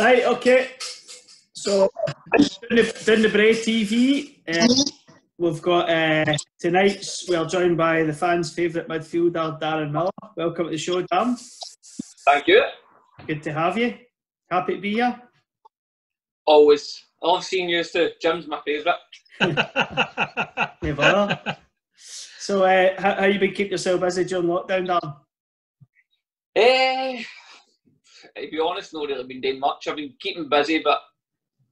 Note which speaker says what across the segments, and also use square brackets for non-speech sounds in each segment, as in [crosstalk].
Speaker 1: Right, okay. So, turn the, turn the brave TV, tonight's, we are joined by the fans' favourite midfielder, Darren Miller. Welcome to the show, Dan.
Speaker 2: Thank you.
Speaker 1: Good to have you. Happy to be here.
Speaker 2: Always. I love seeing you too. Jim's my favourite. [laughs]
Speaker 1: Never. so, uh, how, how you been keeping yourself busy during lockdown, Dan?
Speaker 2: Eh, to be honest, not really been doing much. I've been keeping busy, but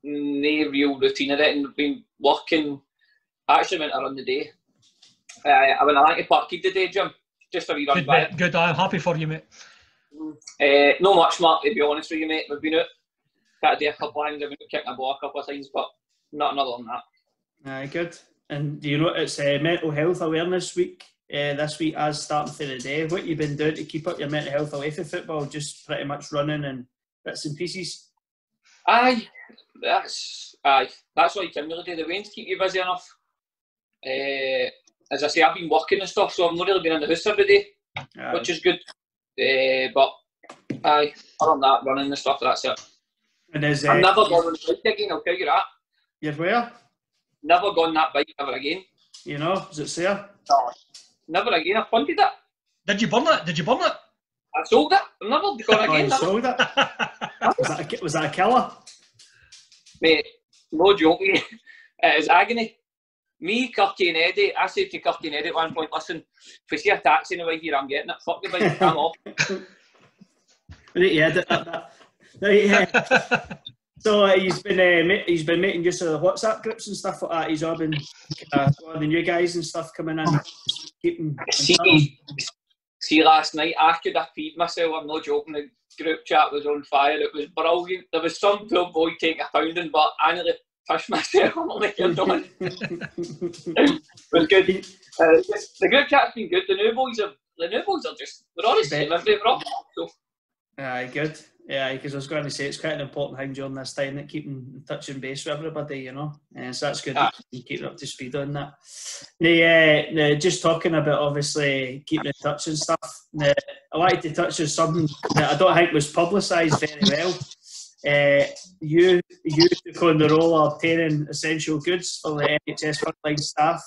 Speaker 2: no real routine of it. And I've been working. I actually went around the day. Uh, I went along to Parkhead today, Jim. Just a wee run
Speaker 3: Good,
Speaker 2: by.
Speaker 3: mate. Good. I'm happy for you, mate.
Speaker 2: Uh, no much, Mark, to be honest with you, mate. We've been out. Got to do a couple of things. I've been out kicking a ball a couple of times, but nothing other than that.
Speaker 1: Aye, good. And do you know it's uh, Mental Health Awareness Week uh, this week as starting for the day? What you been doing to keep up your mental health away from football? Just pretty much running and bits and pieces.
Speaker 2: Aye, that's aye. That's what you can really do. The rains keep you busy enough. Uh, as I say, I've been working and stuff, so I've not really been in the house every day,
Speaker 1: Aye.
Speaker 2: which is good. Uh, but aye, other than that, running and stuff, that's it.
Speaker 1: and is
Speaker 2: I'm
Speaker 1: uh,
Speaker 2: never going on the bike again. I'll tell you that.
Speaker 1: you're where?
Speaker 2: Never gone that bike ever again.
Speaker 1: You know, is it there?
Speaker 2: Never again. I punted it.
Speaker 3: Did you burn it? Did you burn it?
Speaker 2: I sold it. I'm never gone
Speaker 1: Oh,
Speaker 2: again.
Speaker 1: you
Speaker 2: never.
Speaker 1: sold it. Was that, a, was that a killer?
Speaker 2: Mate, no joke. mate. It is agony. Me, Kirky and Eddie, I said to Kirky and Eddie at one point, listen, if we see a taxi in the way here, I'm getting it. Fuck the bike, I'm off. [laughs]
Speaker 1: Right, yeah, that, that, that. Yeah. [laughs] So uh, he's been uh, ma- he's been making use of the WhatsApp groups and stuff like that. He's all been uh, one of the new guys and stuff coming in, keeping.
Speaker 2: See, see, last night I could have peed myself. I'm not joking. The group chat was on fire. It was brilliant. There was some poor boy taking a pounding, but I nearly pushed myself. I'm like, you're. It was good. Uh, the group chat's been good. The new boys are the new boys are just they're same. They're all so
Speaker 1: Aye, good. Yeah, because I was going to say it's quite an important thing during this time that keeping touching base with everybody, you know. And so that's good.
Speaker 2: Aye.
Speaker 1: You keep up to speed on that. The, uh, just talking about obviously keeping in touch and stuff. I wanted to touch on something that I don't think was publicised very well. Uh, you you took on the role of obtaining essential goods for the NHS frontline staff,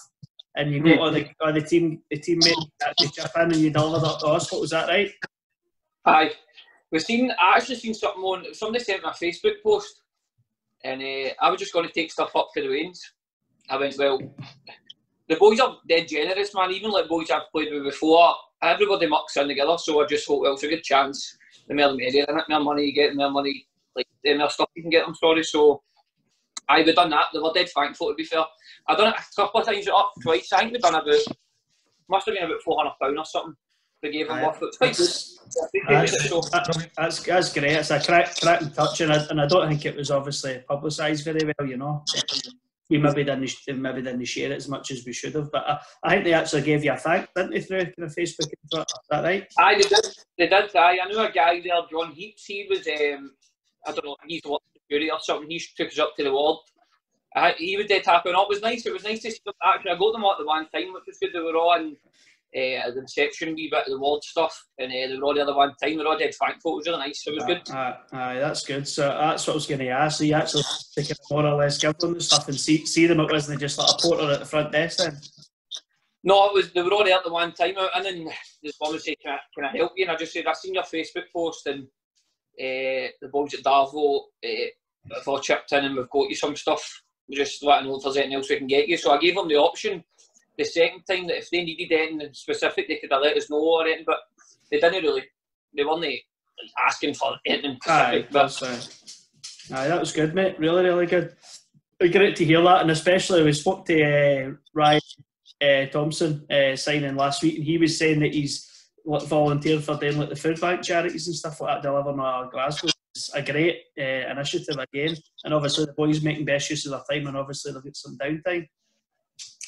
Speaker 1: and you got all the all the team the teammates to chip in and you delivered up to hospital. Was that right?
Speaker 2: Aye. We've seen, I actually seen something on, somebody sent me a Facebook post and uh, I was just going to take stuff up for the Wains. I went, well, the boys are dead generous, man. Even like boys I've played with before, everybody mucks in together. So I just thought, well, it's a good chance. The more the merrier, the more money you get, the more money, like, the more stuff you can get them, sorry. So I we've done that. They were dead thankful, to be fair. i done it a couple of times, up twice. I think we've done about, must have been about £400 or something. They gave them off. It's quite good.
Speaker 1: That's-
Speaker 2: So-
Speaker 1: That's that's great. It's a crack cracking touch, and I, and I don't think it was obviously publicised very well. You know, we maybe didn't maybe didn't share it as much as we should have. But I, I think they actually gave you a thank, didn't they, through kind of Facebook and Twitter? Is that right?
Speaker 2: Aye, they did. They did. Aye, I knew a guy there, John Heaps. He was, um, I don't know, he's what security or something. He took us up to the ward. I, he was dead tapping. It was nice. It was nice to see them. Actually, I got them all at the one time, which was good. They were all in uh, the reception, wee bit of the ward stuff, and uh, they were all the one time. They were all dead thankful. It was really nice. It was good.
Speaker 1: Aye, that's good. So that's what I was going to ask. So you actually it more or less give them the stuff and see see them. It wasn't just like a porter at the front desk then.
Speaker 2: No, it was they were all there at the one time, and then this woman said, "Can I, can I help you?" And I just said, "I seen your Facebook post, and uh, the boys at Darvo uh, have all chipped in, and we've got you some stuff. We just let know if there's anything else we can get you." So I gave them the option the second time that if they needed anything specific, they could have let us know or anything. But they didn't really. They weren't like, asking for anything
Speaker 1: Aye,
Speaker 2: specific. but
Speaker 1: that's uh, aye, that was good, mate. Really, really good. Great to hear that, and especially we spoke to uh, Ryan uh, Thompson uh, signing last week, and he was saying that he's like, volunteered for doing like the food bank charities and stuff like that, delivering uh, Glasgow. It's a great uh, initiative again, and obviously the boys making best use of their time, and obviously they've got some downtime.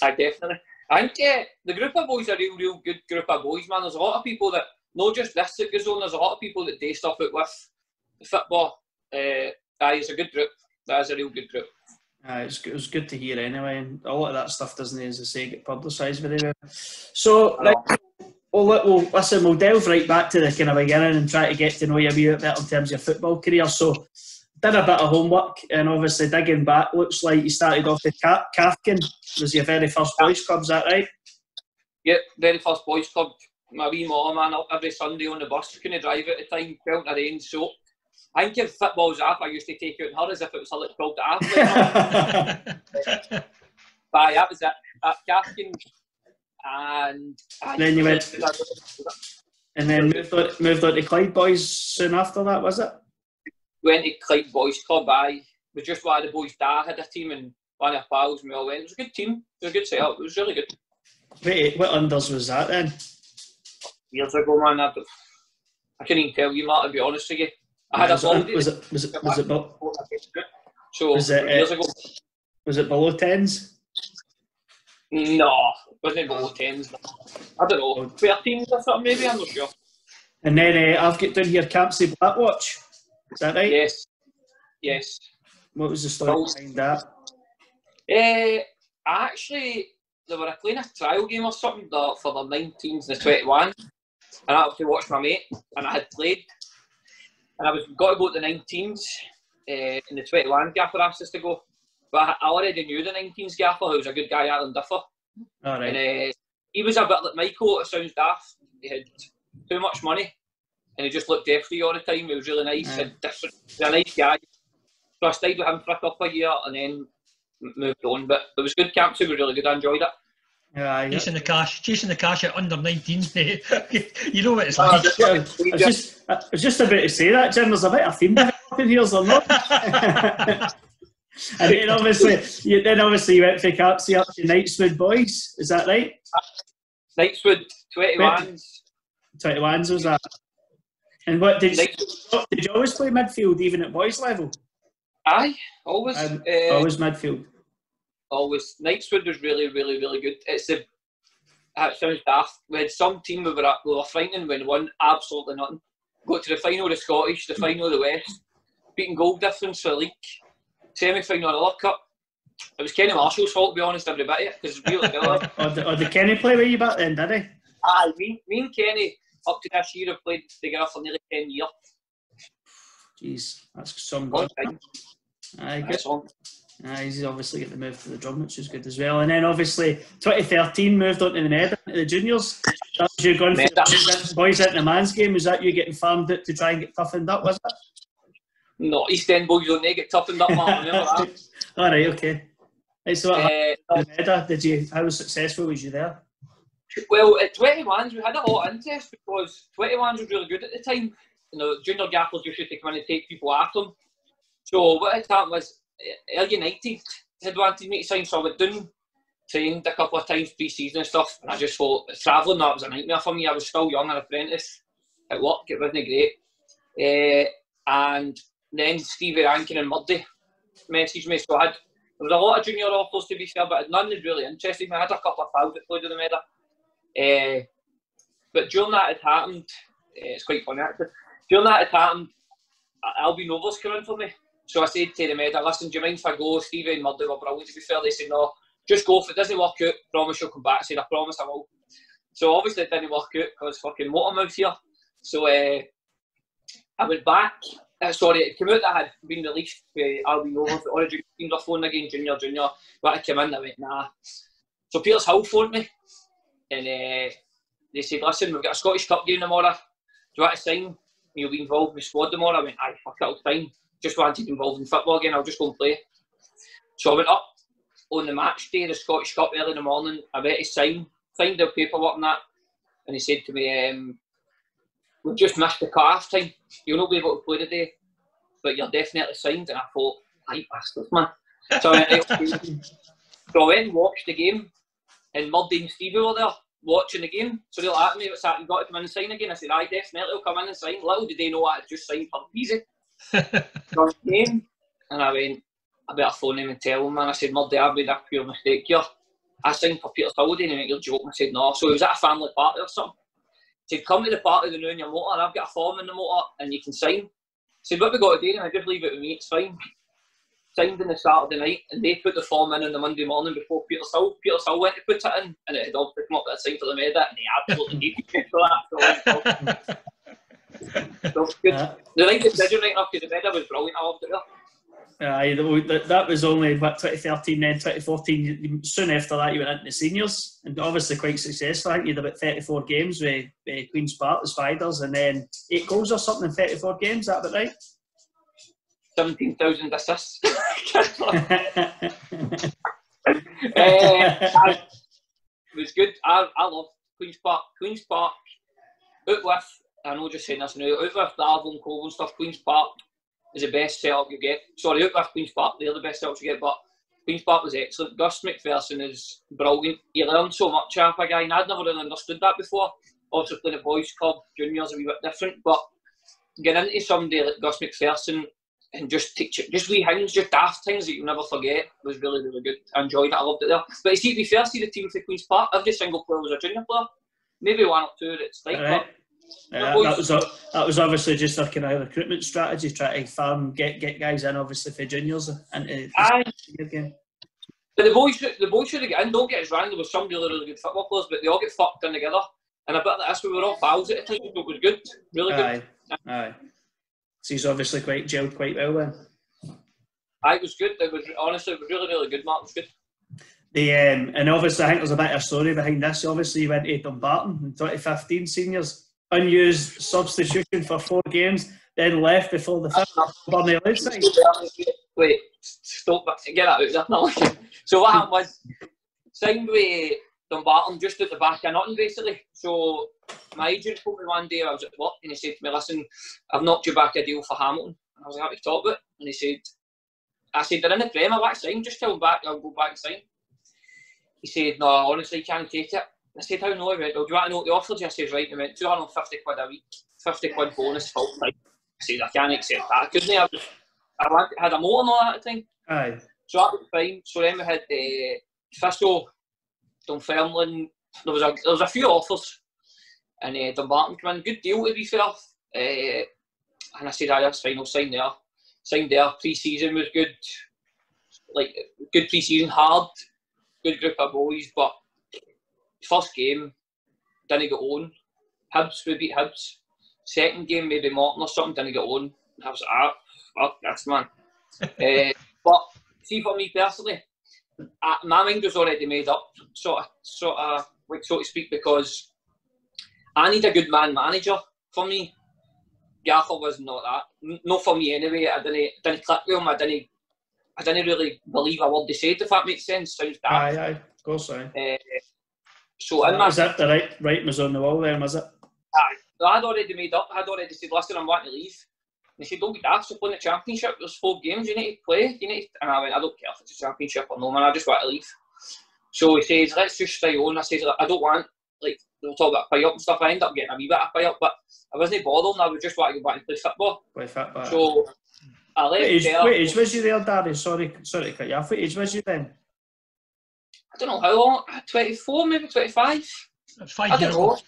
Speaker 2: I definitely. I think uh, the group of boys are a real, real good group of boys, man. There's a lot of people that not just this that goes on. There's a lot of people that do stuff out with the football. Uh, aye, it's a good group. That is a real good group.
Speaker 1: Uh, it's, good, it was good to hear anyway, and a lot of that stuff doesn't, as I say, get publicised very well. So, right, well, look, well, listen, we'll delve right back to the kind of beginning and try to get to know you a bit better in terms of your football career. So, did a bit of homework, and obviously digging back, looks like you started off with Cathkin, was your very first boys' club, is that right?
Speaker 2: Yep, very first boys' club. My wee mom, man, up every Sunday on the bus. Couldn't drive at the time, felt the rain, so I think if football's off, I used to take out her as if it was a little called athlete. [laughs] but uh, that was it. Uh, at Cathkin, and
Speaker 1: Then you went- and then moved on, moved on to Clyde Boys soon after that, was it?
Speaker 2: went to Clyde Boys Club. I was just one of the boys' dad had a team, and one of our pals, we all went. It was a good team. It was a good setup. It was really good.
Speaker 1: Wait, what unders was that then?
Speaker 2: Years ago, man, I, I can't even tell you, Matt. To be honest with you, I had a
Speaker 1: was,
Speaker 2: ball.
Speaker 1: it, was it was it was it
Speaker 2: So
Speaker 1: Was it,
Speaker 2: years
Speaker 1: uh,
Speaker 2: ago,
Speaker 1: was it below tens?
Speaker 2: no, wasn't below tens. I don't know, thirteens or something maybe. I'm not sure.
Speaker 1: And then uh, I've got down here Campsie Blackwatch. Is that right?
Speaker 2: Yes, yes.
Speaker 1: What was the story behind that?
Speaker 2: Uh, actually, they were playing a trial game or something the, for the 19s and the 21, and I had to watch my mate, and I had played, and I was got to the 19s, uh, and the 21 gaffer asked us to go, but I, I already knew the 19s gaffer, who was a good guy, Alan Duffer,
Speaker 1: All right.
Speaker 2: and uh, he was a bit like Michael. It sounds daft. He had too much money, and he just looked after you all the time. He was really nice
Speaker 1: Yeah.
Speaker 2: and different. He was a nice guy. So I stayed with him for a couple of years, and then moved on. But it was good. Campsie was really good. I enjoyed it.
Speaker 1: Yeah, yeah.
Speaker 3: Chasing the cash, chasing the cash at under 19. [laughs] you know what it's
Speaker 2: Uh,
Speaker 3: like.
Speaker 1: I was just, I was just about to say that, Jim. There's a bit of theme [laughs] in here, is there not? [laughs] and then obviously, you, then obviously you went for Campsie up to Knightswood Boys. Is that right?
Speaker 2: Knightswood, 21s.
Speaker 1: Twenty ones was that? And what did you, did you always play midfield, even at boys level?
Speaker 2: Aye, always.
Speaker 1: Um,
Speaker 2: uh,
Speaker 1: Always midfield.
Speaker 2: always. Knightswood was really, really, really good. It's the. uh, It sounds daft. We had some team we were, at, we were frightening when won absolutely nothing. Got to the final of the Scottish, the final of the West, beating goal difference for league, semi final of the Cup. It was Kenny Marshall's fault, to be honest, every bit of it, because we were good.
Speaker 1: Or, did, or did Kenny play with you back then? Did he?
Speaker 2: Aye, me, me and Kenny, up to this year, have played together for nearly 10 years.
Speaker 1: Jeez, that's some good. Aye, good.
Speaker 2: That's.
Speaker 1: Uh, he's obviously got the move to the drum, which is good as well. And then obviously 2013 moved on to the Med, into the juniors. That was you going for boys into the man's game. Was that you getting farmed out to try and get toughened up? Was it?
Speaker 2: No, East End boys don't they get toughened up, man. Remember that. [laughs]
Speaker 1: All right, okay. Right, so
Speaker 2: Uh,
Speaker 1: in the Med? Did you? How successful was you there?
Speaker 2: Well, at 21s, we had a lot of interest because 21s was really good at the time. You know, junior gaffers used to come in and take people after them. So what had happened was, uh, Ayr United had wanted me to sign, so I went down, trained a couple of times pre-season and stuff, and I just thought, travelling, that was a nightmare for me. I was still young, an apprentice at work, it wasn't great. Uh, and then Stevie Rankin and Murdy messaged me, so I had, there was a lot of junior offers to be fair, but none that really interested me. I had a couple of pals that played in the Meda. Uh, but during that had happened, uh, it's quite funny actually. During that had happened, Al- Albion Rovers came in for me. So I said to the Meda, listen, do you mind if I go? Stevie and Murdy were brilliant to be fair. They said, no, just go. If it doesn't work out, promise you'll come back. I said, I promise I will. So obviously it didn't work out because fucking Motormouth here. So uh, I went back. Uh, sorry, it came out that I had been released for Albion Rovers. All the junior teams are phoning again, junior, junior. But I came in, I went, nah. So Petershill phoned me and uh, they said, listen, we've got a Scottish Cup game tomorrow. Do you want to sign? You'll be involved in the squad tomorrow. I went, aye, fuck it, I'll sign. Just wanted to be involved in football again, I'll just go and play. So I went up on the match day, the Scottish Cup, early in the morning. I went to sign, signed the paperwork and that. And he said to me, um, we've just missed the cut-off time. You'll not be able to play today, but you're definitely signed. And I thought, aye, bastards, man. So I went. So I went and watched the game, and Murdy and Stevie were there watching the game. So they looked at me, what's that, you got to come in and sign again? I said, I definitely will come in and sign. Little did they know I had just signed for Peasy. [laughs] So I came, and I went, I better phone him and tell him, man. I said, Murdy, I've made a pure mistake here. I signed for Peter Holiday, and he went, you're joking. I said, no. So he was at a family party or something. He said, come to the party with the new in your motor, I've got a form in the motor and you can sign. He said, what we got to do, and I just leave it with me, it's fine. Signed on the Saturday night and they put the form in on the Monday morning before Petershill. Peter Sill went to put it in and it had all come up with a sign for the edit and he absolutely hated me for that. So, [laughs] so good.
Speaker 1: Uh,
Speaker 2: The right decision right enough because the bed was brilliant, I loved it there.
Speaker 1: Aye, the- that, that was only what 2013, then 2014. you- you- Soon after that, you went into the seniors, and obviously quite successful. I think you had about 34 games with, with Queens Park, the Spiders, and then eight goals or something in 34 games. Is that about right?
Speaker 2: 17,000 assists. [laughs] [laughs] uh, it was good. I, I love Queen's Park. Queen's Park, out with, I know just saying this now, out with Darvel and Cove and stuff, Queen's Park is the best setup you get. Sorry, out with Queen's Park, they're the best setup you get, but Queen's Park was excellent. Gus MacPherson is brilliant. You learn so much off a guy, and I'd never really understood that before. Also, playing a boys' club, juniors a wee bit different, but getting into somebody like Gus MacPherson and just teach it, just wee things, just daft things that you'll never forget was really, really good. I enjoyed it, I loved it there. But you see, to be fair, see the team for Queen's Park, every single player was a junior player. Maybe one or two that's like,
Speaker 1: Right. Yeah, that was that was obviously just a kind of recruitment strategy, try to farm get get guys in obviously for juniors into
Speaker 2: aye.
Speaker 1: the game.
Speaker 2: But the boys, should- the boys should have got in. Don't get us wrong. There was some really, really good football players, but they all get fucked in together. And a bit like this, we were all pals at the time. It was good, really good.
Speaker 1: Aye, aye. So he's obviously quite gelled quite well then.
Speaker 2: Aye, it was good. It was honestly, it was really, really good. Mark, it was good.
Speaker 1: The um, and obviously I think there's a bit of a story behind this. Obviously, you went to Dumbarton in 2015 seniors, unused substitution for four games, then left before the fifth [laughs] Burnley.
Speaker 2: Wait, stop. Get that out looking. So what happened was, signed with Dumbarton just at the back of nothing basically. So my agent told me one day I was at work and he said to me, "Listen, I've knocked you back a deal for Hamilton." And I was like, "Happy to talk about it." And he said, "I said they're in the Prem. I want to sign. Just tell them back. I'll go back and sign." He said, "No, I honestly can't take it." I said, "How no?" He went, "Well, do you want to know what they offered you?" I said, "Right." He went, "250 quid a week, 50 quid bonus full time." I said, "I can't accept that. I couldn't. I, was, I had a motor and all that at the time."
Speaker 1: Aye,
Speaker 2: So that was fine. So then we had uh, Thistle, Dunfermline. There was a there was a few offers, and uh, Dumbarton came in. Good deal to be fair. Uh, and I said, "Aye, that's fine. I'll sign there." Signed there. Pre-season was good. Like good pre-season, hard. Good group of boys, but first game didn't get on. Hibs we beat Hibs. Second game maybe Morton or something didn't get on. I was like, ah, fuck this man. uh, [laughs] but see for me personally, uh, my mind was already made up, sort of, sort of, like so to speak, because I need a good man manager for me. Gaffer was not that, not for me anyway. I didn't, didn't click with him. I didn't, I didn't really believe a word they said. If that makes sense, sounds bad.
Speaker 1: aye, aye. Of course, aye.
Speaker 2: Uh, so in my
Speaker 1: Was that the right writing was on the wall then? Was it?
Speaker 2: So I'd already made up. I'd already said, listen, I'm wanting to leave. And he said, don't be daft. So playing the championship, there's four games you need to play. You need to... And I went, I don't care if it's a championship or no, man. I just want to leave. So he says, let's just stay on. I says, I don't want, like, we'll talk about pay up and stuff. I ended up getting a wee bit of pay up, but I wasn't bothered. I was just want to go back and play football.
Speaker 1: Play fit back.
Speaker 2: So I left
Speaker 1: What age,
Speaker 2: there.
Speaker 1: age was you there, Daddy? Sorry, sorry to cut you off. What age was you then?
Speaker 2: I don't know how long. 24, maybe 25.
Speaker 3: That's
Speaker 2: I
Speaker 3: five
Speaker 2: don't
Speaker 3: years
Speaker 2: know.
Speaker 3: ago.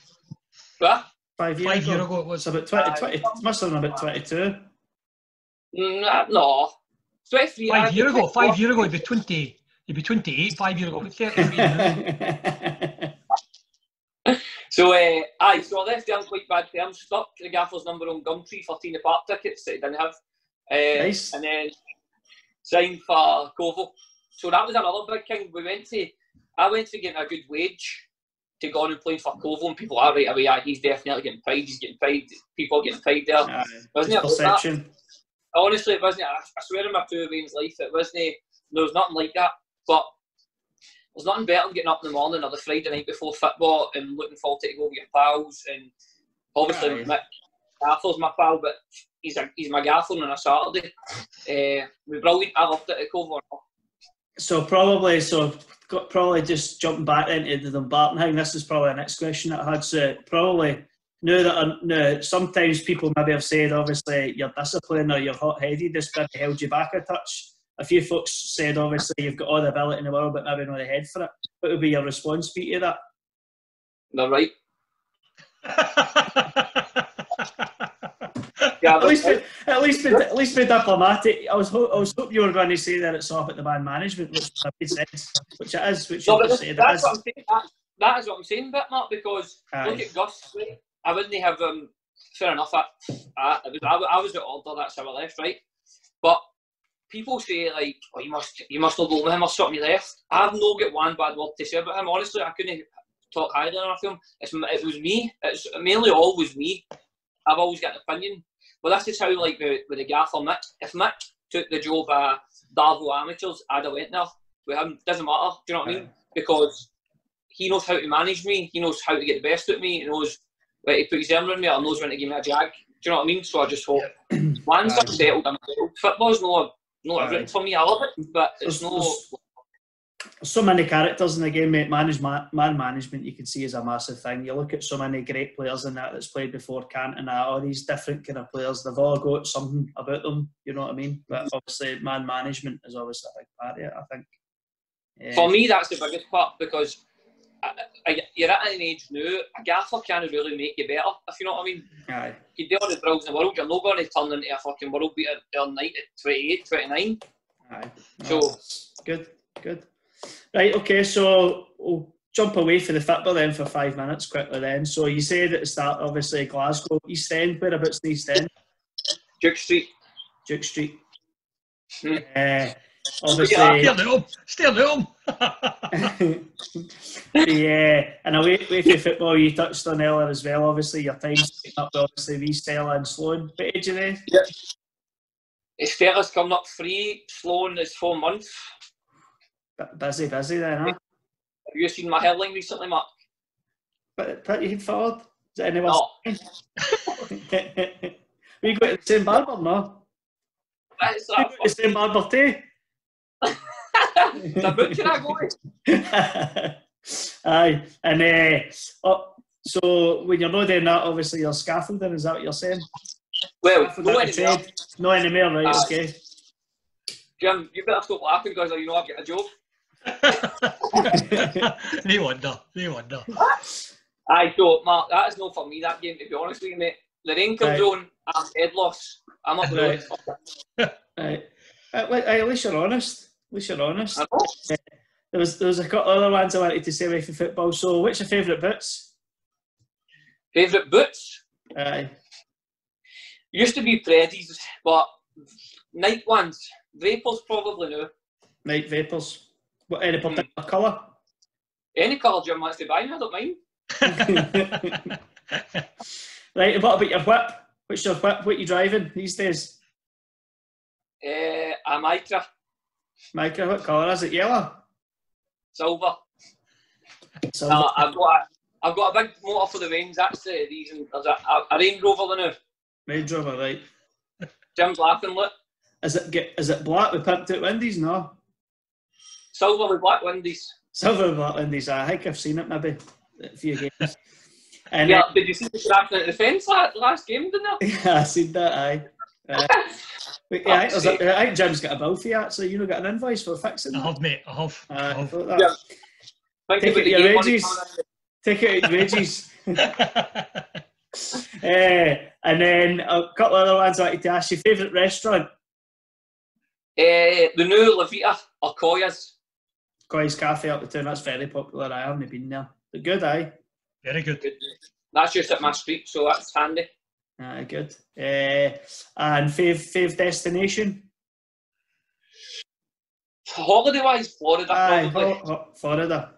Speaker 2: But,
Speaker 1: Five years
Speaker 3: Five
Speaker 1: ago.
Speaker 3: years ago it was.
Speaker 1: It's about 20,
Speaker 2: Aye.
Speaker 1: 20 must have been about 22.
Speaker 2: mm, no. 23.
Speaker 3: Five
Speaker 2: I'd
Speaker 3: years ago. Five years ago, he'd be twenty. He'd be twenty-eight. Five years ago, he'd be thirty-three.
Speaker 2: So, uh, aye, so I left there on quite bad terms. Stuck the gaffer's number on Gumtree for T in the Park tickets that he didn't have. Uh,
Speaker 1: Nice.
Speaker 2: And then signed for Kovo. So that was another big thing. We went to, I went to get a good wage to go on and play for Kovo, and people are right away, yeah, he's definitely getting paid, he's getting paid, people are getting paid there.
Speaker 1: Aye.
Speaker 2: Wasn't it about that? honestly, it wasn't. I, I swear in my two veins life, it wasn't. There was nothing like that. But there's nothing better than getting up in the morning or the Friday night before football and looking forward to go with your pals. And obviously,
Speaker 1: Aye.
Speaker 2: Mick my pal, but he's a, he's my gaffer on a Saturday. Uh, we brilliant. I loved it at Cover.
Speaker 1: So probably, so got- probably just jumping back into the Dumbarton thing. This is probably the next question that I had. So probably know that uh, no, sometimes people maybe have said, obviously, your discipline or you're hot-headed has maybe held you back a touch. A few folks said, obviously, you've got all the ability in the world, but maybe not the head for it. What would be your response be to that?
Speaker 2: They're right. [laughs]
Speaker 1: At least, at least, at least be diplomatic. I was, ho- I was hoping you were going to say that it's off at the man management, which made [laughs] sense, which it is, which
Speaker 2: No,
Speaker 1: you
Speaker 2: but
Speaker 1: just
Speaker 2: this, that's
Speaker 1: is.
Speaker 2: what I'm saying. That, that is what I'm saying, but Mark, because
Speaker 1: Aye.
Speaker 2: look at Gus. Right? I wouldn't have um, fair enough. I, I, was, I, I was at order. That's how I left, right? But people say like, "Oh, you must, you must not with him or something." You left. I've no got one bad word to say about him. Honestly, I couldn't talk highly enough of him. It's, it was me. It's mainly always me. I've always got an opinion. But that's just how like with, with the gaffer Mick. If Mick took the job at Darvo Amateurs, I'd have went there. With him, doesn't matter. Do you know what I mean? Because he knows how to manage me. He knows how to get the best out of me. He knows when to put his arm around me or knows when to give me a jag. Do you know what I mean? So I just hope once. I'm settled, I'm settled. Football's no, no
Speaker 1: Aye.
Speaker 2: everything for me. I love it, but it's
Speaker 1: There's-
Speaker 2: no.
Speaker 1: So many characters in the game, mate. Manage, man, man management, you can see is a massive thing. You look at so many great players in that that's played before Cant and that, all these different kind of players, they've all got something about them, you know what I mean? But mm-hmm. obviously, man management is obviously a big part of it, I think. Yeah.
Speaker 2: For eh, me, that's the biggest part because uh, uh, I, I, you're at an age now, a gaffer can't really make you better, if you know what I mean.
Speaker 1: Aye.
Speaker 2: You do all the drills in the world, you're not going to turn into a fucking world beater night at 28, 29.
Speaker 1: Aye.
Speaker 2: So-
Speaker 1: No, that's good, good. Right, okay, so we'll jump away for the football then for five minutes quickly then. So you said at the start, obviously, Glasgow, East End, whereabouts in East End?
Speaker 2: Duke Street.
Speaker 1: Duke Street.
Speaker 2: Hmm.
Speaker 1: Uh,
Speaker 3: Stay
Speaker 1: obviously,
Speaker 3: at home. Stay at home. [laughs]
Speaker 1: yeah, and away, away from football, you touched on earlier as well. Obviously, your time's taken up, with obviously, Estella and Sloan. What age are they?
Speaker 2: Estella's coming up free, Sloan is four months.
Speaker 1: B- busy, busy then, huh?
Speaker 2: Have you seen my hairline recently, Mark?
Speaker 1: But put your forward. Is it anyone?
Speaker 2: No. [laughs]
Speaker 1: we got [laughs] the same barber, no?
Speaker 2: That's
Speaker 1: We
Speaker 2: that
Speaker 1: got the same barber too.
Speaker 2: the butcher I go with. [laughs]
Speaker 1: Aye, and uh, oh, so when you're not doing that, obviously you're scaffolding. Is that what you're saying?
Speaker 2: Well, no anymore.
Speaker 1: No anymore, right?
Speaker 2: Aye.
Speaker 1: Okay.
Speaker 2: Jim, you better stop laughing because you know I've got a job. [laughs]
Speaker 3: no wonder. No wonder.
Speaker 2: Aye, so Mark, that is not for me that game to be honest with you, mate. The rain comes
Speaker 1: Right.
Speaker 2: on, I'm head loss. I'm up the [laughs]
Speaker 1: Right.
Speaker 2: road.
Speaker 1: Right. At, le- at least you're honest. At least you're honest.
Speaker 2: I. Uh,
Speaker 1: there was there was a couple other ones I wanted to say away from football. So, what's your favourite boots?
Speaker 2: Favourite boots?
Speaker 1: Aye.
Speaker 2: Used to be Predis, but night ones. Vapors probably now.
Speaker 1: Nike Vapors. What any particular colour?
Speaker 2: Any colour Jim wants to buy me, I don't mind. [laughs]
Speaker 1: right. What about your whip? What's your whip? What are you driving these days?
Speaker 2: Uh, a Micra,
Speaker 1: Micro. What colour is it? Yellow.
Speaker 2: silver.
Speaker 1: Silver.
Speaker 2: Uh, I've got a, I've got a big motor for the range. That's the reason. There's a, a, a Range Rover now.
Speaker 1: Range Rover. Right.
Speaker 2: Jim's laughing. Look,
Speaker 1: Is it? Is it black with pimped out windies? No.
Speaker 2: Silver with black windies.
Speaker 1: Silver with black windies. I think I've seen it maybe a few [laughs] games. And
Speaker 2: Yeah, did you see the crashing at the fence last, last game, didn't you?
Speaker 1: yeah, [laughs] I seen that. Aye. Uh, [laughs] but yeah, I think, there's a, I think Jim's got a bill for you actually. You know, got an invoice for fixing
Speaker 3: I
Speaker 1: that.
Speaker 3: have, mate. I have.
Speaker 1: Uh, I
Speaker 3: have.
Speaker 1: thought that.
Speaker 2: Yeah. Think
Speaker 1: Take
Speaker 2: about
Speaker 1: it
Speaker 2: the
Speaker 1: your
Speaker 2: game
Speaker 1: wages. Take it out your wages. uh, and then a couple of other ones I wanted to ask you. Favourite restaurant?
Speaker 2: Eh, the new Levita or Coia's.
Speaker 1: Coia's Cafe up the town. That's very popular. I haven't been there. But good, aye.
Speaker 3: Very good.
Speaker 2: Good. That's just at my street, so that's handy.
Speaker 1: Aye, good. Uh, and fave, fave destination?
Speaker 2: Holiday wise, Florida
Speaker 1: Aye,
Speaker 2: probably.
Speaker 1: ho- ho- Florida.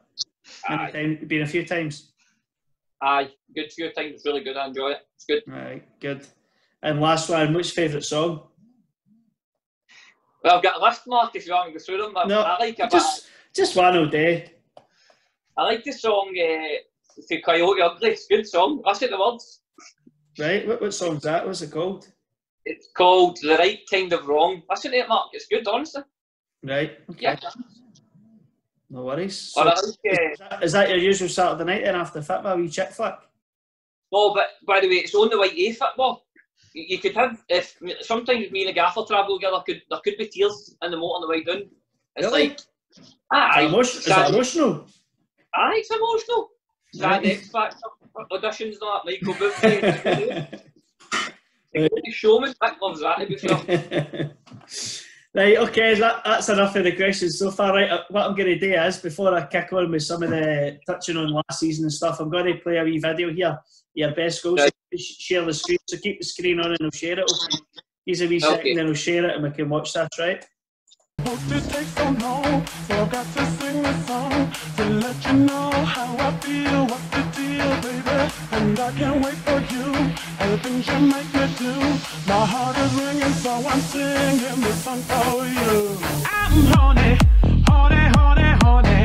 Speaker 2: Aye,
Speaker 1: time, been a few times.
Speaker 2: aye, good few times. It's really good. I enjoy it. It's good.
Speaker 1: Aye, good. And last one, which favourite song?
Speaker 2: Well, I've got a list, Mark. If you want to go through them, I,
Speaker 1: No,
Speaker 2: I like a bit.
Speaker 1: Just, just one all day.
Speaker 2: I like the song uh, "To Coyote Ugly." It's a good song. That's it. The words.
Speaker 1: Right? What, what song's that? What's it called?
Speaker 2: It's called "The Right Kind of Wrong." To it, Mark. It's good, honestly.
Speaker 1: Right. Okay.
Speaker 2: Yeah.
Speaker 1: No worries. So,
Speaker 2: like, uh,
Speaker 1: is, that, is that your usual Saturday night then after football? Wee chick flick?
Speaker 2: No, but by the way, it's on the white A football. You, you could have if sometimes me and a gaffer travel together. Could there could be tears in the motor on the way down? It's
Speaker 1: Really?
Speaker 2: like aye,
Speaker 1: it, emo- is it
Speaker 2: sad-
Speaker 1: emotional?
Speaker 2: aye, it's emotional. Sad
Speaker 1: Right.
Speaker 2: X Factor. auditions and all that, Michael Bublé. [laughs] Showman, Mick loves that to be fair. [laughs]
Speaker 1: Right, okay, that, that's enough of the questions so far. Right, uh, what I'm going to do is, before I kick on with some of the touching on last season and stuff, I'm going to play a wee video here. Your best goals.
Speaker 2: Right.
Speaker 1: Share the screen. So keep the screen on and I'll share it. Okay. Here's a wee
Speaker 2: Okay.
Speaker 1: second, then I'll share it and we can watch that, right?
Speaker 4: Supposed to take so long, so I've got to sing a song to let you know how I feel. What's the deal, baby? And I can't wait for you and the things you make me do. My heart is ringing, so I'm singing this song for you. I'm horny, horny, horny, horny.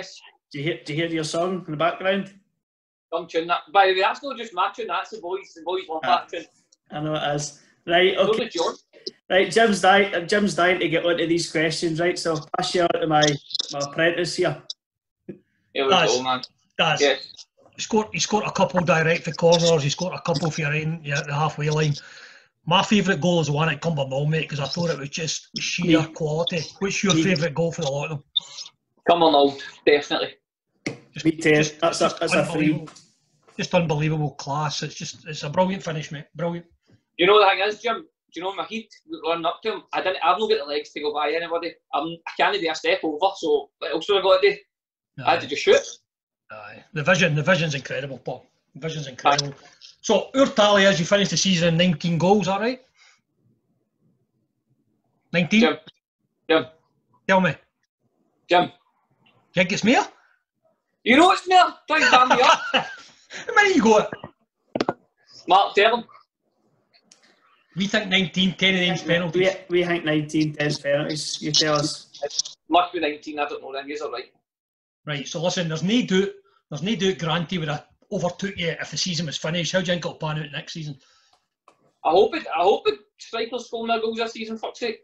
Speaker 2: Yes,
Speaker 1: Do you hear, do you hear your song in the background?
Speaker 2: some tune that. By the way, that's not just my tune, that's the boys. The boys love that tune.
Speaker 1: I know it is. Right, okay. Right, Jim's dying, Jim's dying to get onto these questions, right? So I'll pass you on to my, my apprentice here.
Speaker 2: Here we
Speaker 3: Nice.
Speaker 2: go, man.
Speaker 3: Daz,
Speaker 2: Yes.
Speaker 3: he scored, he scored a couple direct for corners, he scored a couple for your end, yeah, the halfway line. My favourite goal is the one at Cumbernauld, mate, because I thought it was just sheer
Speaker 1: Me-
Speaker 3: quality. What's your favourite goal for the lot of them?
Speaker 2: Cumbernauld. Definitely.
Speaker 3: Just,
Speaker 1: Me too. That's a- that's a free.
Speaker 3: unbelievable- Just unbelievable class. It's just it's a brilliant finish, mate. Brilliant.
Speaker 2: You know the thing is, Jim. Do you know my heat running up to him? I didn't. I've not got the legs to go by anybody. I'm, I can't do a step over. So what else do I got to do? I had to just shoot.
Speaker 3: aye. The vision, the vision's incredible, Paul. The vision's incredible. So our tally is you finished the season in 19 goals, all right? 19?
Speaker 2: Jim. Jim.
Speaker 3: Tell me.
Speaker 2: Jim.
Speaker 3: Think it's more?
Speaker 2: You know it's me. Try and damn me up. [laughs]
Speaker 3: How many you got?
Speaker 2: Mark, tell him.
Speaker 3: We think 19, 10 of them's penalties.
Speaker 1: We, we think 19, 10 penalties. You tell us.
Speaker 2: Must be 19. I don't know. Then he's all right.
Speaker 3: Right, so listen, there's no doubt, there's no doubt Granty would have overtook you if the season was finished. How do you think it'll pan out next season?
Speaker 2: I hope it. I hope it. Strikers score more goals this season. Fuck's sake.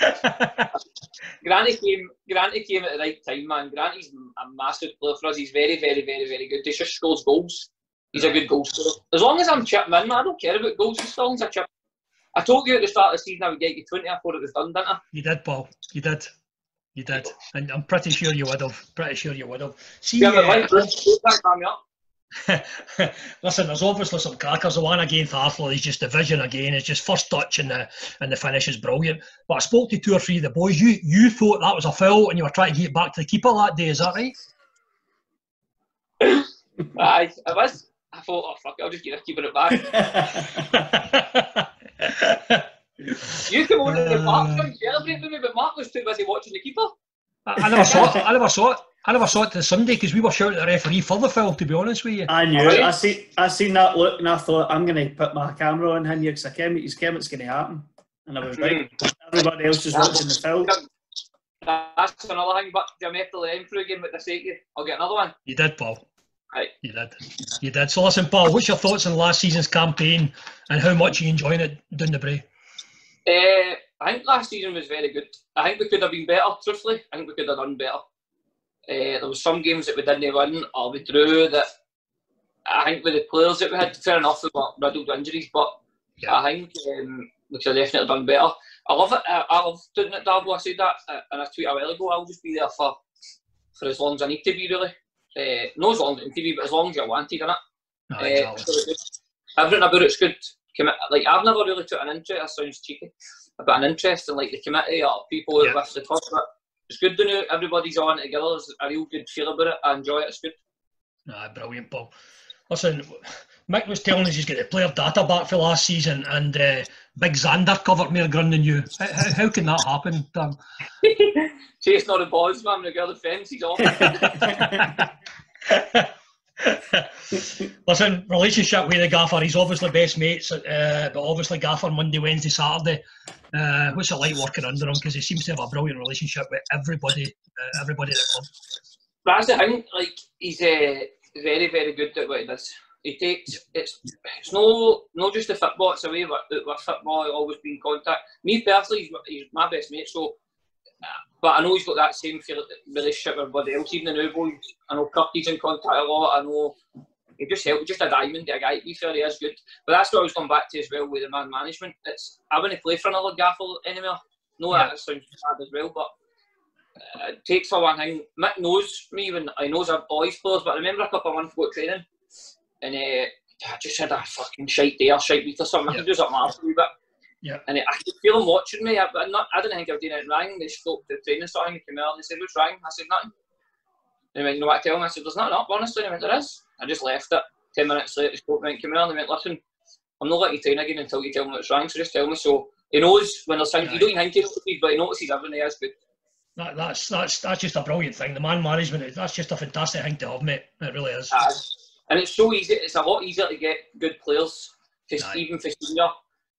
Speaker 2: [laughs] Granty came. Granty came at the right time, man. Granty's a massive player for us. He's very, very, very, very good. He just scores goals. He's a good goal scorer. As long as I'm chipping in, man, I don't care about goals as long as I chip. I told you at the start of the season I would get you 20. I thought it was done, didn't I?
Speaker 3: you did, Paul. You did. You did. And I'm pretty sure you would have. Pretty sure you would have. See,
Speaker 2: Yeah,
Speaker 3: uh,
Speaker 2: like, don't back me up.
Speaker 3: Listen, there's obviously some crackers. The one against Arsenal is just division again. It's just first touch and the and the finish is brilliant. But I spoke to two or three of the boys. You you thought that was a foul and you were trying to get back to the keeper that day. Is that right? [coughs]
Speaker 2: Aye, I was. I thought, oh fuck, it, I'll just keep keeping it back. [laughs] You came on to the park, uh, come celebrate with me, but Mark was too busy watching the keeper.
Speaker 3: I, I never saw it. I never saw it. I never saw it till Sunday because we were shouting at the referee for the foul. To be honest with you,
Speaker 1: I knew
Speaker 2: Alright.
Speaker 1: it. I see. I seen that look and I thought, I'm going to put my camera on him because I came, he's came, it's going to happen. And I was right. Everybody else was watching the film.
Speaker 2: That's another thing, but Jim after the end through again with the sake I'll get another one.
Speaker 3: you did, Paul.
Speaker 2: Aye.
Speaker 3: You did. You did. So listen, Paul, what's your thoughts on last season's campaign and how much you enjoying it down the Brae?
Speaker 2: Uh, I think last season was very good. I think we could have been better, truthfully. I think we could have done better. Uh, there was some games that we didn't win or we drew that I think with the players that we had, fair enough, they were riddled with injuries, but
Speaker 3: Yeah.
Speaker 2: I think um, we could have definitely done better. I love it. I, I love doing it, Darbo. I said that uh, in a tweet a while ago. I'll just be there for for as long as I need to be, really. Uh, not as long as I need to be, but as long as you're wanted, innit?
Speaker 3: No,
Speaker 2: Uh,
Speaker 3: exactly.
Speaker 2: so it's- everything about it's good. Like I've never really took an interest. That sounds cheeky, but an interest in like the committee or people
Speaker 3: Yeah.
Speaker 2: with the club. It's good to know everybody's on together. There's a real good feel about it. I enjoy it. It's good.
Speaker 3: Ah, brilliant, Paul. Listen, Mick was telling us he's got the player data back for last season, and uh, Big Xander covered more ground than you. How, how, how can that happen? Dan? [laughs]
Speaker 2: Chasing all the balls, man. The girl defence. He's off. [laughs]
Speaker 3: Listen, relationship with the gaffer, he's obviously best mates, uh, but obviously gaffer Monday, Wednesday, Saturday. Uh, what's it like working under him? Because he seems to have a brilliant relationship with everybody, uh, everybody at the club.
Speaker 2: That's the thing. Like he's uh, very, very good at what he does. He takes it's it's no not just the football. It's a way with, with football. He'll always be in contact. Me personally, he's, my- he's my best mate. So, but I know he's got that same feel, relationship with everybody else. Even the new boys. I know Kirky's in contact a lot. I know he just helped. Just a diamond, a guy. To be fair, he is good. But that's what I was going back to as well with the man management. It's I wouldn't play for another gaffer anymore. No,
Speaker 3: Yeah.
Speaker 2: that sounds sad as well, but uh, it takes for one thing. Mick knows me when I knows I've always players, but I remember a couple of months ago training, and uh, I just had a fucking shite day or shite week or something.
Speaker 3: Yeah.
Speaker 2: I just up my arse a wee bit.
Speaker 3: Yeah.
Speaker 2: And I could feel him watching me. I, but not, I didn't think I was doing anything wrong. They stopped the training starting. He came out and they said, "What's wrong?" I said, "Nothing." And he went, "You know what?" I tell him. I said, "There's nothing up, honestly." And he went, "There is." I just left it. Ten minutes later, he spoke to me and came out and he went, "Listen, I'm not letting you train again until you tell me what's wrong. So just tell me." So he knows when there's things. You don't think he knows, but he notices everything. That's good.
Speaker 3: That, that's that's that's just a brilliant thing. The man management, that's just a fantastic thing to have, mate. It really is.
Speaker 2: Uh, and it's so easy. It's a lot easier to get good players, for, even for senior.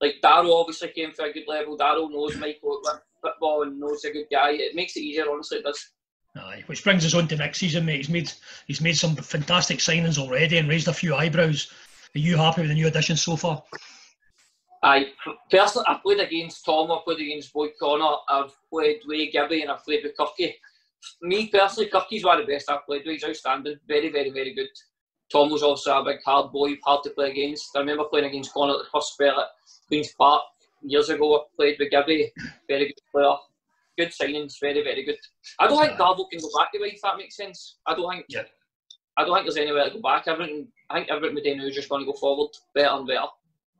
Speaker 2: Like Darrow obviously came for a good level. Darrow knows Michael football and knows a good guy. It makes it easier, honestly. It does.
Speaker 3: Aye, which brings us on to next season, mate. He's made he's made some fantastic signings already and raised a few eyebrows. Are you happy with the new additions so far?
Speaker 2: I personally, I played against Tom. I played against Boyd Connor. I've played with Gibby and I've played with Kirky. Me personally, Kirky's one of the best I've played with. He's outstanding. Very, very, very good. Tom was also a big hard boy, hard to play against. I remember playing against Connor at the first spell Queen's Park years ago. I played with Gibby. Very good player. Good signings. Very, very good. I don't think Darvo can go back the way if that makes sense. I don't think.
Speaker 3: Yeah.
Speaker 2: I don't think there's anywhere to go back. Everything. I think everything we do now is just going to go forward better and better.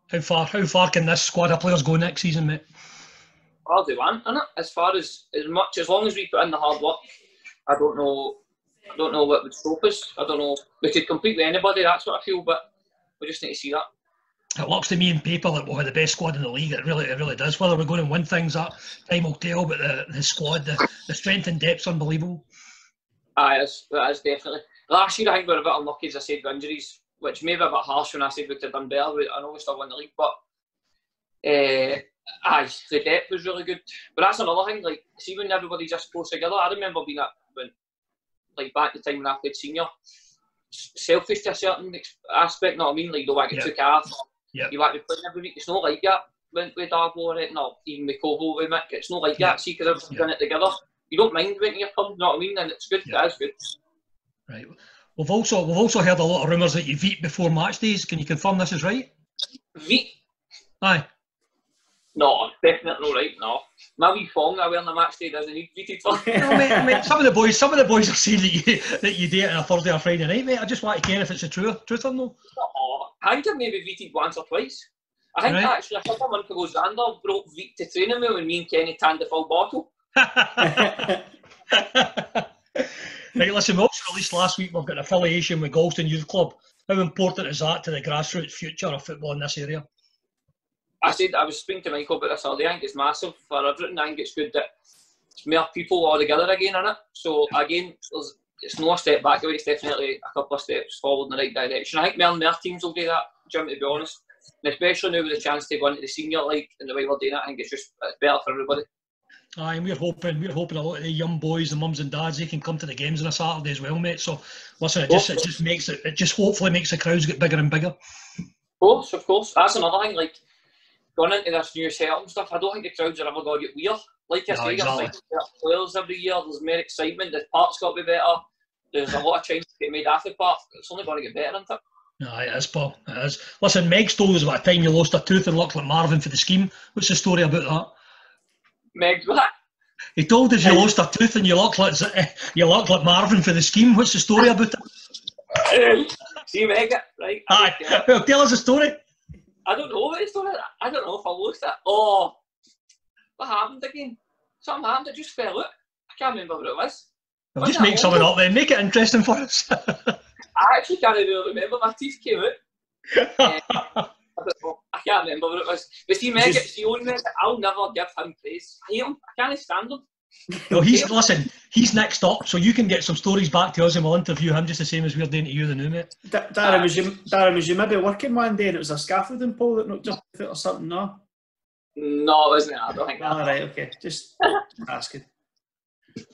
Speaker 3: How far how far can this squad of players go next season, mate?
Speaker 2: I'll do one, innit? As far as as much as long as we put in the hard work, I don't know. I don't know what would stop us. I don't know. We could compete with anybody. That's what I feel, but we just need to see that.
Speaker 3: It looks to me in paper that we'll have the best squad in the league. It really it really does. Whether we're going to win things up, time will tell, but the, the squad, the, the strength and depth's unbelievable.
Speaker 2: Aye, it's, it is definitely. Last year, I think we were a bit unlucky, as I said, with injuries, which may be a bit harsh when I said we could have done better. We- I know we still won the league, but uh, aye, the depth was really good. But that's another thing. Like, see when everybody just close together. I remember being at when, like back the time when I played senior, selfish to a certain aspect. Know what I mean? Like, the way I
Speaker 3: Yeah.
Speaker 2: took off.
Speaker 3: Yeah.
Speaker 2: You to be playing every week. It's not like that. When with Darbo and it, no, even with Kovo with Mick, it's not like
Speaker 3: Yeah.
Speaker 2: that. See, because everyone's
Speaker 3: Yeah.
Speaker 2: done it together. You don't mind when you come. Know what I mean? And it's good.
Speaker 3: Yeah.
Speaker 2: That is good.
Speaker 3: Right. We've also we've also heard a lot of rumours that you veet before match days. Can you confirm this is right?
Speaker 2: Veet
Speaker 3: Aye.
Speaker 2: No, definitely not right. No, my wee thong I wear on the match day doesn't need for.
Speaker 3: No, [laughs] mate, some of the boys, some of the boys are saying that you [laughs] that you do it on a Thursday or Friday night, mate. I just want to care if it's the truth, truth or no.
Speaker 2: I think I've maybe veted once or twice. I think
Speaker 3: Right.
Speaker 2: actually a couple of months ago, Xander brought Veet to training me when me and Kenny tanned the full bottle. [laughs] [laughs]
Speaker 3: right, listen, we also released last week we've got an affiliation with Galston Youth Club. How important is that to the grassroots future of football in this area?
Speaker 2: I said I was speaking to Michael about this earlier. I think it's massive for everything. I think it's good that it's more people all together again in it. So again, there's, it's not a step back. It's definitely a couple of steps forward in the right direction. I think more and more teams will do that. Jim, to be honest, and especially now with the chance to go into the senior league and the way we're doing it, I think it's just it's better for everybody.
Speaker 3: Aye, and we're hoping we're hoping a lot of the young boys, the mums and dads, they can come to the games on a Saturday as well, mate. So listen, it just it just makes it it just hopefully makes the crowds get bigger and bigger.
Speaker 2: Of course, of course. That's another thing. Like going into this new setup and stuff, I don't think the crowds are ever going to get weird. Like I
Speaker 3: No,
Speaker 2: say,
Speaker 3: exactly.
Speaker 2: like players every year. There's more excitement. The park's got to be better. There's a lot of changes to get made after the park. It's only going to get better, isn't it?
Speaker 3: Aye, it is, Paul. It is. Listen, Meg told us about a time you lost a tooth and looked like Marvin for the scheme. What's the story about that?
Speaker 2: Meg, what?
Speaker 3: He told us you lost a tooth and you looked like eh, you looked like Marvin for the scheme. What's the story about it? [laughs]
Speaker 2: See Meg, right?
Speaker 3: Aye, tell us a story.
Speaker 2: I don't know what it's done. I don't know if I lost it. Oh, what happened again? Something happened. It just fell out. I can't remember what it was.
Speaker 3: Well, just make something up then. Make it interesting for us.
Speaker 2: I actually can't really remember. My teeth came out. I don't know. I can't remember what it was. But see, Meg,
Speaker 1: Just-
Speaker 2: see, only Meg, I'll never give him praise. I hate him. I can't stand him.
Speaker 3: well, he's listen. He's next up, so you can get some stories back to us, and we'll interview him just the same as we're doing to you, the new mate.
Speaker 1: Da- Darren, was you, Darren, was you maybe working one day and it was a scaffolding pole that knocked your foot or something? No?
Speaker 2: No, it wasn't. It? I don't think that.
Speaker 1: All right, okay. Just [laughs] asking.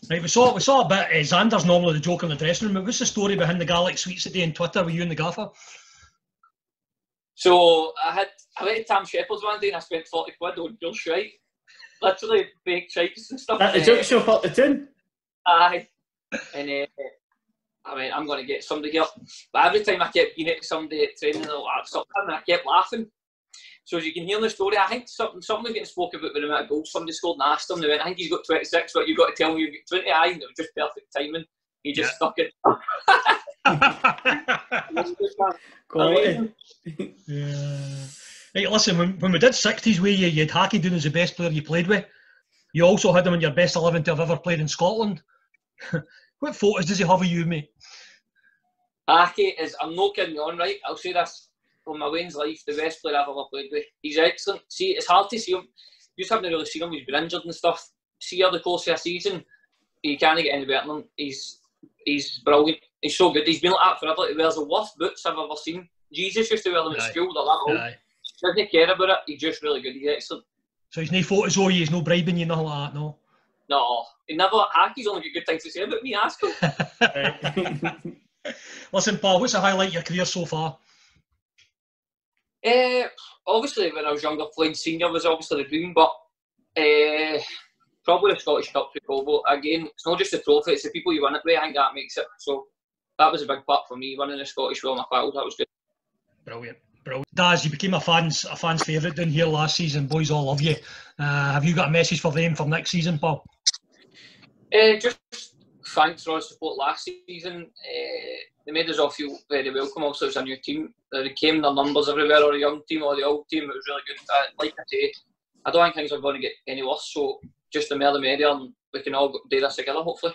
Speaker 3: Right, we saw we saw a bit. Uh, Xander's normally the joke in the dressing room. But what's the story behind the garlic sweets today on Twitter with you and the gaffer?
Speaker 2: So I had I went to Tam Shepherd's one day and I spent forty quid on pure shite. Literally baked shites and stuff.
Speaker 1: That the
Speaker 2: Uh,
Speaker 1: joke shop up the tin?
Speaker 2: Aye. And uh, I mean, I'm going to get somebody here. But every time I kept being at somebody at training or something, I kept laughing. So as you can hear in the story, I think something something was getting spoke about with the amount of goals somebody scored and asked him. They went, I think he's got 26, but you've got to tell me you've got 20. Aye, and it was just perfect timing. He just
Speaker 3: Yeah.
Speaker 2: stuck it. [laughs]
Speaker 1: Quality.
Speaker 3: yeah. Right, listen. When, when we did sixties, where you, you had Hacky doing as the best player you played with, you also had him in your best eleven to have ever played in Scotland. [laughs] what photos does he have of you, mate?
Speaker 2: Aki is, I'm not kidding you on, right? I'll say this from my Wayne's life, the best player I've ever played with. He's excellent. See, it's hard to see him. You just haven't really seen him. He's been injured and stuff. See, over the course of a season, he can't get any better than him. He's he's brilliant. He's so good. He's been like that forever. He wears the worst boots I've ever seen. Jesus used to wear them at school. They're that old.
Speaker 3: Aye.
Speaker 2: Doesn't care about it. He's just really good. He's excellent.
Speaker 3: So he's no photos of you. He's no bribing you, nothing like that. No.
Speaker 2: No, he never. Aki's only got good things to say about me. Ask him. [laughs] [laughs]
Speaker 3: Listen, Paul. What's the highlight of your career so far?
Speaker 2: Uh, obviously, when I was younger, playing senior was obviously the dream, but uh, probably the Scottish Cup for Kobo. Again, it's not just the trophy, it's the people you win it with. I think that makes it. So that was a big part for me, winning the Scottish with my pals. That was good.
Speaker 3: Brilliant. Brilliant. Daz, you became a fans a fan's favourite down here last season. Boys all love you. Uh, have you got a message for them for next season, Paul?
Speaker 2: Uh, just thanks for all the support last season. Uh, they made us all feel very welcome. Also, it's a new team. They came their numbers everywhere, or a young team, or the old team. It was really good. Uh, like I say, I don't think things are going to get any worse. So just the more the merrier, and we can all do this together, hopefully.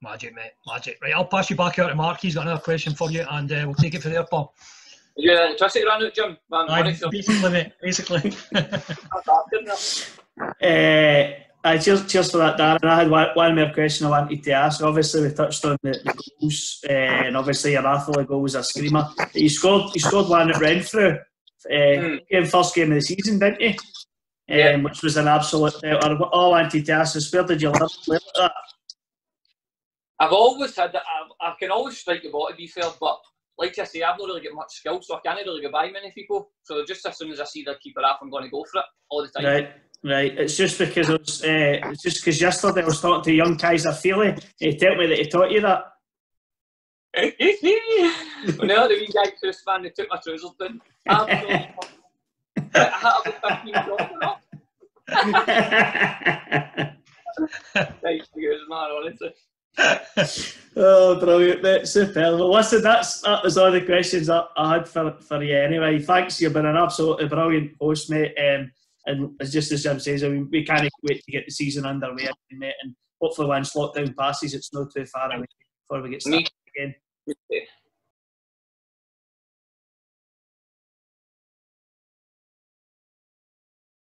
Speaker 3: Magic, mate. Magic. Right, I'll pass you back out to Mark. He's got another question for you, and uh, we'll take it from there, Paul.
Speaker 2: Yeah, electricity ran out, Jim. Man,
Speaker 3: Aye,
Speaker 2: money for
Speaker 3: basically, mate. Basically. [laughs]
Speaker 1: Uh, aye, cheers, cheers for that, Darren. I had one, one more question I wanted to ask. Obviously, we touched on the, the goals, uh, and obviously your Athlone goal was a screamer. You scored, you scored one at Renfrew, uh,
Speaker 2: Mm.
Speaker 1: first game of the season, didn't you? Um,
Speaker 2: Yeah.
Speaker 1: Which was an absolute belter. All I wanted to ask is, where did you learn like that?
Speaker 2: I've always had that. I, I can always strike the ball, to be fair, but like I say, I've not really got much skill, so I can't really go by many people. So just as soon as I see the keeper off, I'm going to go for it all the time.
Speaker 1: Right, right. It's just because it was, uh, it's just because yesterday I was talking to young Kaiser Feely. He told me that he taught you that. [laughs]
Speaker 2: when the other wee guy first fan, they took my trousers down. Absolutely. I had about 15 drops and all. Right, good man, honestly.
Speaker 1: oh, brilliant, mate. Superb. Well, listen, that's, that was all the questions I, I had for, for you anyway. Thanks, you've been an absolutely brilliant host, mate. Um, and it's just as Jim says, I mean, we can't wait to get the season underway, mate. And hopefully, once lockdown passes, it's not too far away before we get started again.